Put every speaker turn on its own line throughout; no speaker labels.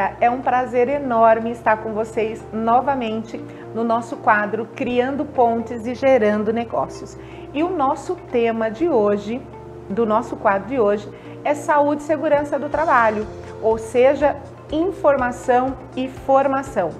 bem-vinda. É um prazer enorme estar com vocês novamente no nosso quadro Criando Pontes e Gerando Negócios. E o nosso tema de hoje, do nosso quadro de hoje, é saúde e segurança do trabalho, ou seja, informação e formação.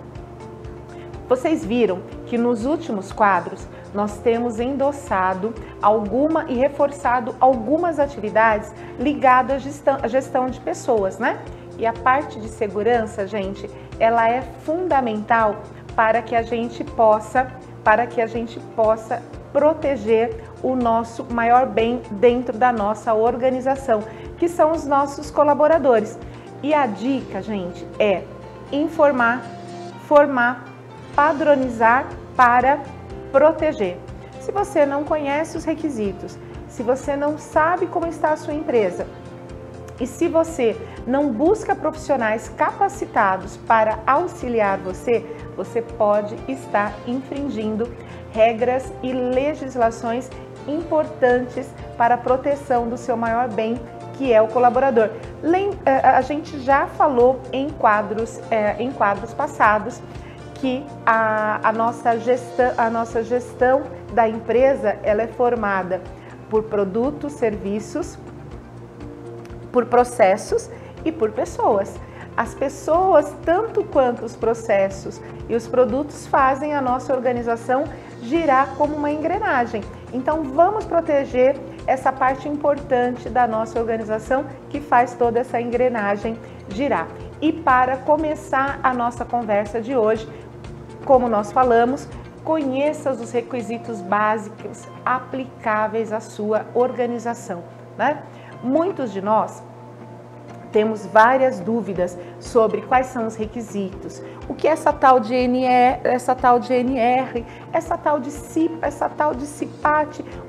Vocês viram que nos últimos quadros nós temos endossado alguma e reforçado algumas atividades ligadas à gestão de pessoas, né? E a parte de segurança, gente, ela é fundamental para que a gente possa, para que a gente possa proteger o nosso maior bem dentro da nossa organização, que são os nossos colaboradores. E a dica, gente, é informar, formar, padronizar para proteger. Se você não conhece os requisitos, se você não sabe como está a sua empresa e se você não busca profissionais capacitados para auxiliar você, você pode estar infringindo regras e legislações importantes para a proteção do seu maior bem, que é o colaborador. Eh, a gente já falou em quadros, eh, em quadros passados que a, a, nossa gestão, a nossa gestão da empresa ela é formada por produtos, serviços, por processos e por pessoas. As pessoas, tanto quanto os processos e os produtos, fazem a nossa organização girar como uma engrenagem. Então, vamos proteger essa parte importante da nossa organização que faz toda essa engrenagem girar. E para começar a nossa conversa de hoje, como nós falamos, conheça os requisitos básicos aplicáveis à sua organização. Né? Muitos de nós temos várias dúvidas sobre quais são os requisitos, o que é essa tal de NR, essa tal de NR, essa tal de CIPA, essa tal de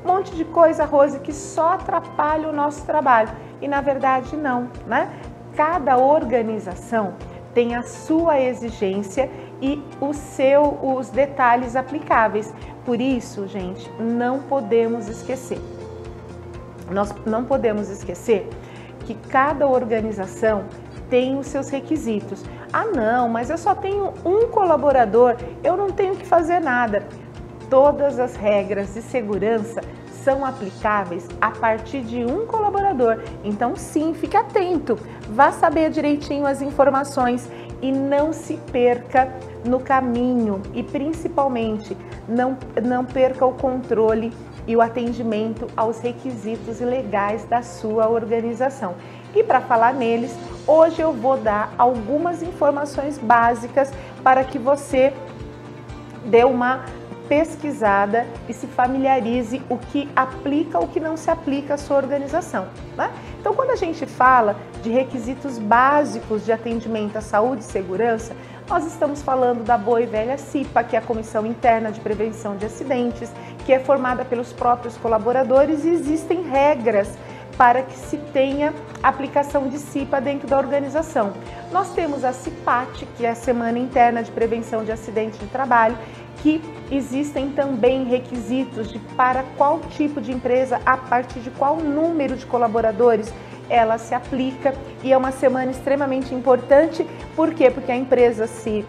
um monte de coisa, Rose, que só atrapalha o nosso trabalho. E na verdade não, né? Cada organização tem a sua exigência e o seu, os detalhes aplicáveis. Por isso, gente, não podemos esquecer. Nós não podemos esquecer que cada organização tem os seus requisitos. Ah, não, mas eu só tenho um colaborador, eu não tenho que fazer nada. Todas as regras de segurança são aplicáveis a partir de um colaborador. Então, sim, fique atento, vá saber direitinho as informações e não se perca no caminho e principalmente não, não perca o controle e o atendimento aos requisitos legais da sua organização. E para falar neles, hoje eu vou dar algumas informações básicas para que você dê uma pesquisada e se familiarize o que aplica o que não se aplica à sua organização. Né? Então, quando a gente fala de requisitos básicos de atendimento à saúde e segurança, nós estamos falando da boa e velha CIPA, que é a Comissão Interna de Prevenção de Acidentes, que é formada pelos próprios colaboradores e existem regras para que se tenha aplicação de CIPA dentro da organização. Nós temos a CIPAT, que é a Semana Interna de Prevenção de Acidentes de Trabalho, que existem também requisitos de para qual tipo de empresa, a partir de qual número de colaboradores ela se aplica e é uma semana extremamente importante. Por quê? Porque a empresa se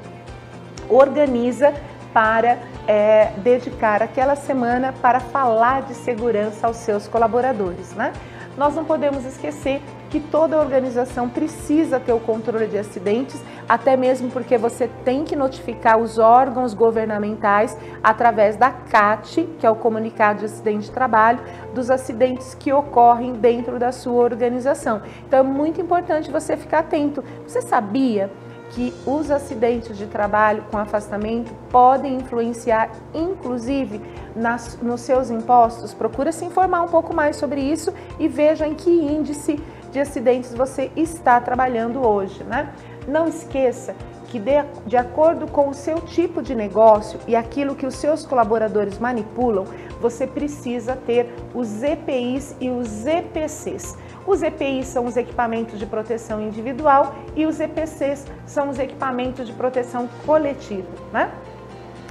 organiza para é, dedicar aquela semana para falar de segurança aos seus colaboradores, né? nós não podemos esquecer que toda organização precisa ter o controle de acidentes, até mesmo porque você tem que notificar os órgãos governamentais através da CAT, que é o Comunicado de Acidente de Trabalho, dos acidentes que ocorrem dentro da sua organização. Então é muito importante você ficar atento. Você sabia que os acidentes de trabalho com afastamento podem influenciar, inclusive, nas, nos seus impostos. Procura se informar um pouco mais sobre isso e veja em que índice de acidentes você está trabalhando hoje, né? Não esqueça que de, de acordo com o seu tipo de negócio e aquilo que os seus colaboradores manipulam, você precisa ter os EPIs e os EPCs. Os EPIs são os equipamentos de proteção individual e os EPCs são os equipamentos de proteção coletiva, né?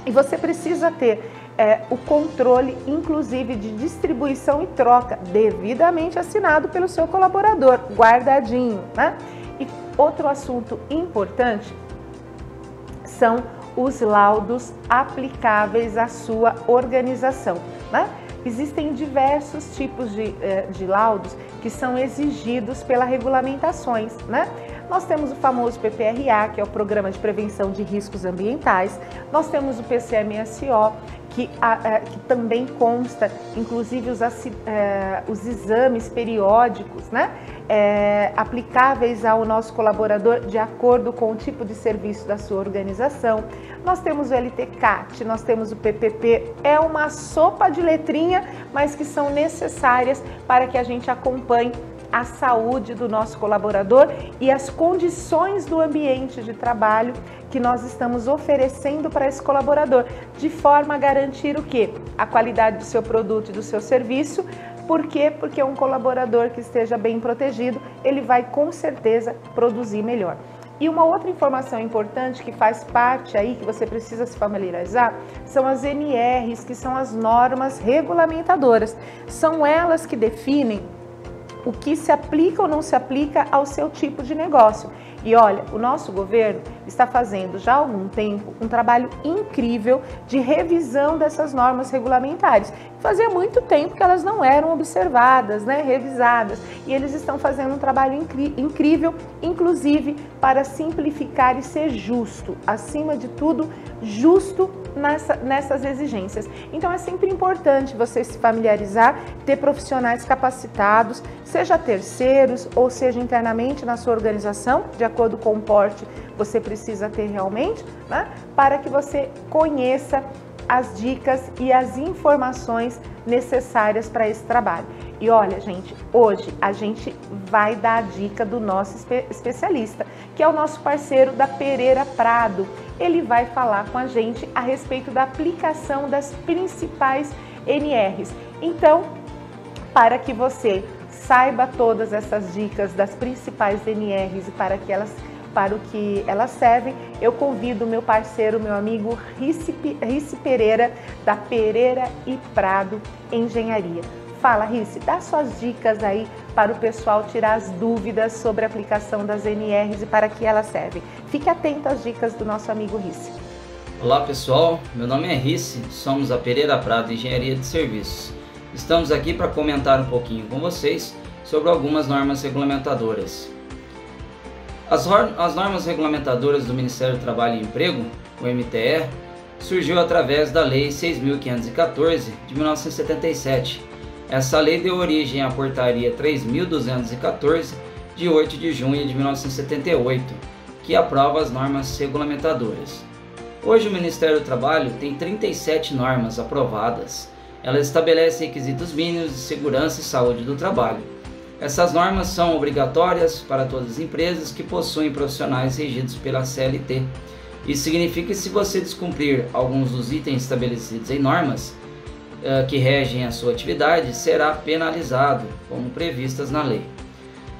E você precisa ter é, o controle, inclusive de distribuição e troca, devidamente assinado pelo seu colaborador, guardadinho, né? Outro assunto importante são os laudos aplicáveis à sua organização. Né? Existem diversos tipos de, eh, de laudos que são exigidos pelas regulamentações, né? Nós temos o famoso PPRA, que é o Programa de Prevenção de Riscos Ambientais. Nós temos o PCMSO, que, a, a, que também consta, inclusive, os, é, os exames periódicos, né? É, aplicáveis ao nosso colaborador de acordo com o tipo de serviço da sua organização. Nós temos o LTCAT, nós temos o PPP, é uma sopa de letrinha, mas que são necessárias para que a gente acompanhe a saúde do nosso colaborador e as condições do ambiente de trabalho que nós estamos oferecendo para esse colaborador, de forma a garantir o que? A qualidade do seu produto e do seu serviço. Por quê? Porque um colaborador que esteja bem protegido, ele vai com certeza produzir melhor. E uma outra informação importante que faz parte aí, que você precisa se familiarizar, são as NRs, que são as normas regulamentadoras. São elas que definem o que se aplica ou não se aplica ao seu tipo de negócio. E olha, o nosso governo está fazendo já há algum tempo um trabalho incrível de revisão dessas normas regulamentares. Fazia muito tempo que elas não eram observadas, né, revisadas, e eles estão fazendo um trabalho incrível, inclusive para simplificar e ser justo, acima de tudo, justo nessa, nessas exigências. Então é sempre importante você se familiarizar, ter profissionais capacitados, seja terceiros ou seja internamente na sua organização, de acordo com o porte você precisa ter realmente, né, para que você conheça as dicas e as informações necessárias para esse trabalho. E olha, gente, hoje a gente vai dar a dica do nosso espe especialista, que é o nosso parceiro da Pereira Prado. Ele vai falar com a gente a respeito da aplicação das principais NRs. Então, para que você saiba todas essas dicas das principais NRs e para que elas para o que elas servem, eu convido meu parceiro, meu amigo Rice Pereira, da Pereira e Prado Engenharia. Fala, Rice, dá suas dicas aí para o pessoal tirar as dúvidas sobre a aplicação das NRs e para que elas servem. Fique atento às dicas do nosso amigo Rice.
Olá pessoal, meu nome é Rice, somos a Pereira Prado Engenharia de Serviços. Estamos aqui para comentar um pouquinho com vocês sobre algumas normas regulamentadoras. As, as normas regulamentadoras do Ministério do Trabalho e Emprego, o MTE, surgiu através da Lei 6.514 de 1977. Essa lei deu origem à Portaria 3.214 de 8 de junho de 1978, que aprova as normas regulamentadoras. Hoje o Ministério do Trabalho tem 37 normas aprovadas. Elas estabelecem requisitos mínimos de segurança e saúde do trabalho essas normas são obrigatórias para todas as empresas que possuem profissionais regidos pela CLT. Isso significa que se você descumprir alguns dos itens estabelecidos em normas uh, que regem a sua atividade, será penalizado, como previstas na lei.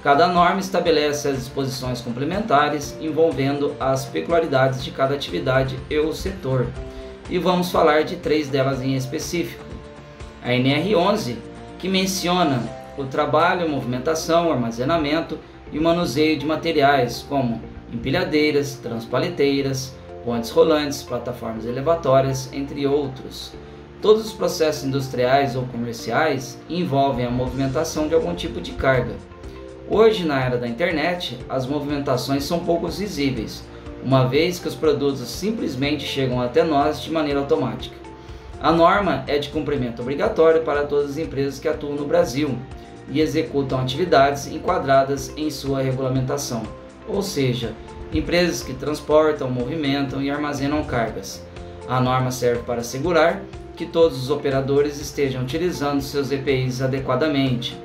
Cada norma estabelece as disposições complementares envolvendo as peculiaridades de cada atividade e o setor. E vamos falar de três delas em específico. A NR11, que menciona o trabalho, movimentação, armazenamento e manuseio de materiais como empilhadeiras, transpaleteiras, pontes rolantes, plataformas elevatórias, entre outros. Todos os processos industriais ou comerciais envolvem a movimentação de algum tipo de carga. Hoje, na era da internet, as movimentações são pouco visíveis, uma vez que os produtos simplesmente chegam até nós de maneira automática. A norma é de cumprimento obrigatório para todas as empresas que atuam no Brasil e executam atividades enquadradas em sua regulamentação, ou seja, empresas que transportam, movimentam e armazenam cargas. A norma serve para assegurar que todos os operadores estejam utilizando seus EPIs adequadamente,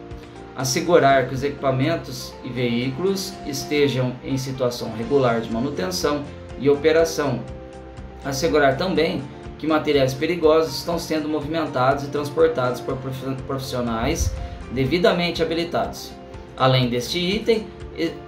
assegurar que os equipamentos e veículos estejam em situação regular de manutenção e operação, assegurar também que materiais perigosos estão sendo movimentados e transportados por profissionais devidamente habilitados. Além deste item,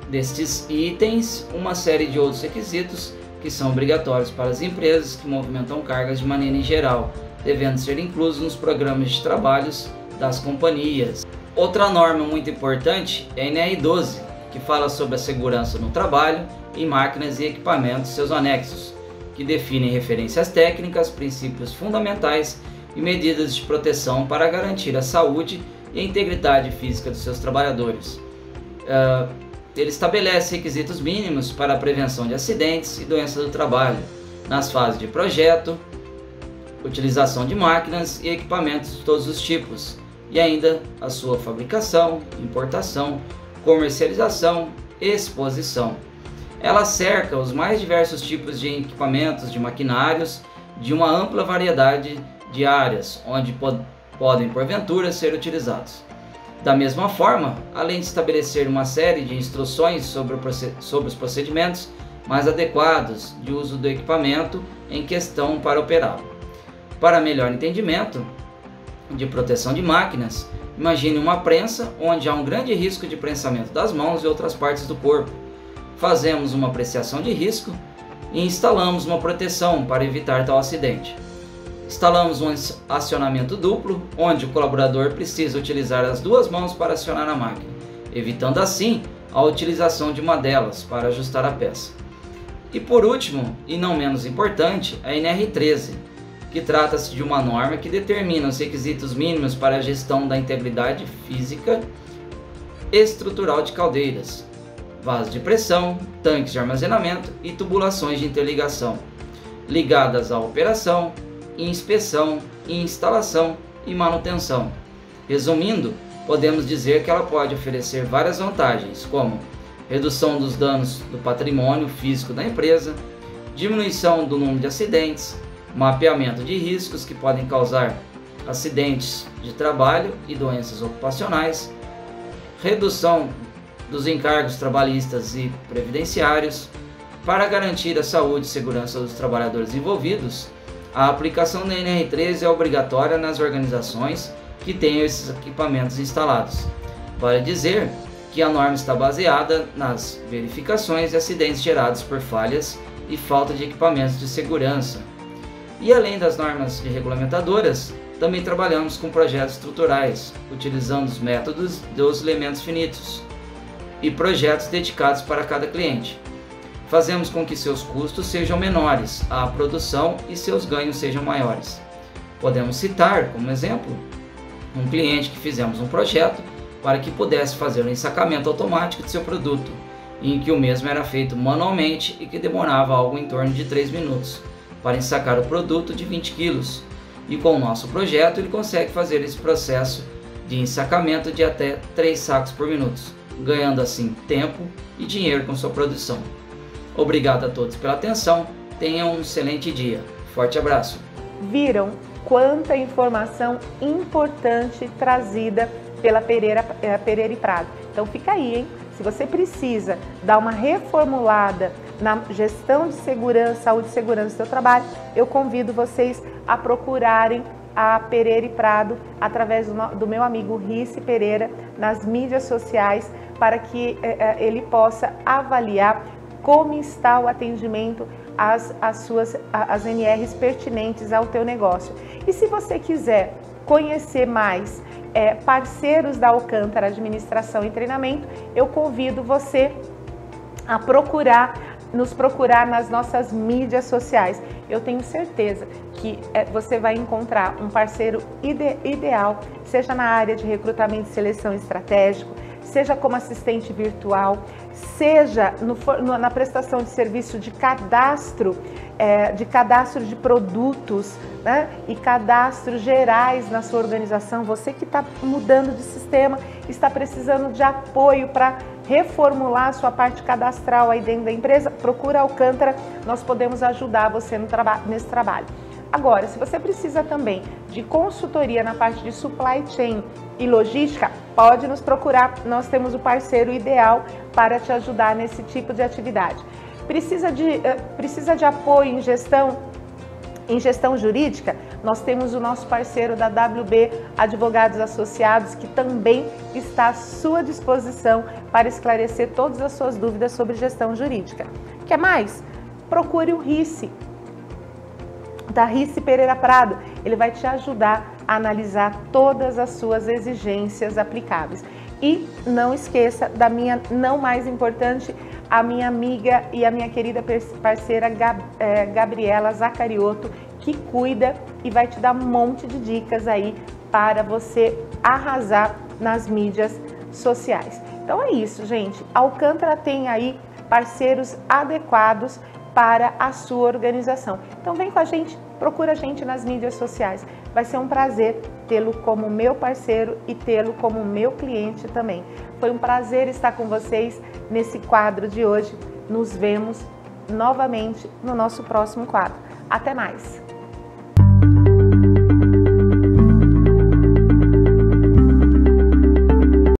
destes itens, uma série de outros requisitos que são obrigatórios para as empresas que movimentam cargas de maneira em geral, devendo ser inclusos nos programas de trabalhos das companhias. Outra norma muito importante é a NR12, que fala sobre a segurança no trabalho em máquinas e equipamentos seus anexos, que definem referências técnicas, princípios fundamentais e medidas de proteção para garantir a saúde e a integridade física dos seus trabalhadores. Uh, ele estabelece requisitos mínimos para a prevenção de acidentes e doenças do trabalho, nas fases de projeto, utilização de máquinas e equipamentos de todos os tipos, e ainda a sua fabricação, importação, comercialização e exposição. Ela cerca os mais diversos tipos de equipamentos, de maquinários, de uma ampla variedade de áreas onde pod podem porventura ser utilizados. Da mesma forma, além de estabelecer uma série de instruções sobre, sobre os procedimentos mais adequados de uso do equipamento em questão para operá-lo. Para melhor entendimento de proteção de máquinas, imagine uma prensa onde há um grande risco de prensamento das mãos e outras partes do corpo. Fazemos uma apreciação de risco e instalamos uma proteção para evitar tal acidente. Instalamos um acionamento duplo, onde o colaborador precisa utilizar as duas mãos para acionar a máquina, evitando assim a utilização de uma delas para ajustar a peça. E por último, e não menos importante, a NR13, que trata-se de uma norma que determina os requisitos mínimos para a gestão da integridade física estrutural de caldeiras, vasos de pressão, tanques de armazenamento e tubulações de interligação, ligadas à operação, inspeção, instalação e manutenção. Resumindo, podemos dizer que ela pode oferecer várias vantagens, como redução dos danos do patrimônio físico da empresa, diminuição do número de acidentes, mapeamento de riscos que podem causar acidentes de trabalho e doenças ocupacionais, redução dos encargos trabalhistas e previdenciários, para garantir a saúde e segurança dos trabalhadores envolvidos, a aplicação da NR13 é obrigatória nas organizações que tenham esses equipamentos instalados. Vale dizer que a norma está baseada nas verificações de acidentes gerados por falhas e falta de equipamentos de segurança. E além das normas regulamentadoras, também trabalhamos com projetos estruturais, utilizando os métodos dos elementos finitos e projetos dedicados para cada cliente fazemos com que seus custos sejam menores à produção e seus ganhos sejam maiores. Podemos citar, como exemplo, um cliente que fizemos um projeto para que pudesse fazer o ensacamento automático de seu produto, em que o mesmo era feito manualmente e que demorava algo em torno de 3 minutos para ensacar o produto de 20 kg. E com o nosso projeto ele consegue fazer esse processo de ensacamento de até 3 sacos por minuto, ganhando assim tempo e dinheiro com sua produção. Obrigado a todos pela atenção. Tenham um excelente dia. Forte abraço.
Viram quanta informação importante trazida pela Pereira, eh, Pereira e Prado. Então fica aí, hein? Se você precisa dar uma reformulada na gestão de segurança, saúde e segurança do seu trabalho, eu convido vocês a procurarem a Pereira e Prado através do, meu amigo Rice Pereira nas mídias sociais para que eh, eh, ele possa avaliar como está o atendimento às, às suas às NRs pertinentes ao teu negócio. E se você quiser conhecer mais é, parceiros da Alcântara Administração e Treinamento, eu convido você a procurar nos procurar nas nossas mídias sociais. Eu tenho certeza que é, você vai encontrar um parceiro ide ideal, seja na área de recrutamento e seleção estratégico, seja como assistente virtual, seja no, no, na prestação de serviço de cadastro, é, de cadastro de produtos né, e cadastros gerais na sua organização. Você que está mudando de sistema, está precisando de apoio para reformular a sua parte cadastral aí dentro da empresa, procura Alcântara, nós podemos ajudar você no traba nesse trabalho. Agora, se você precisa também de consultoria na parte de supply chain e logística, pode nos procurar. Nós temos o parceiro ideal para te ajudar nesse tipo de atividade. Precisa de, uh, precisa de apoio em gestão? Em gestão jurídica, nós temos o nosso parceiro da WB Advogados Associados, que também está à sua disposição para esclarecer todas as suas dúvidas sobre gestão jurídica. Quer mais? Procure o RICE, da Rice Pereira Prado. Ele vai te ajudar a analisar todas as suas exigências aplicáveis. E não esqueça da minha não mais importante, a minha amiga e a minha querida parceira Gab, é, Gabriela Zacarioto, que cuida e vai te dar um monte de dicas aí para você arrasar nas mídias sociais. Então é isso, gente. Alcântara tem aí parceiros adequados para a sua organização. Então vem com a gente, procura a gente nas mídias sociais. Vai ser um prazer tê-lo como meu parceiro e tê-lo como meu cliente também. Foi um prazer estar com vocês nesse quadro de hoje. Nos vemos novamente no nosso próximo quadro. Até mais!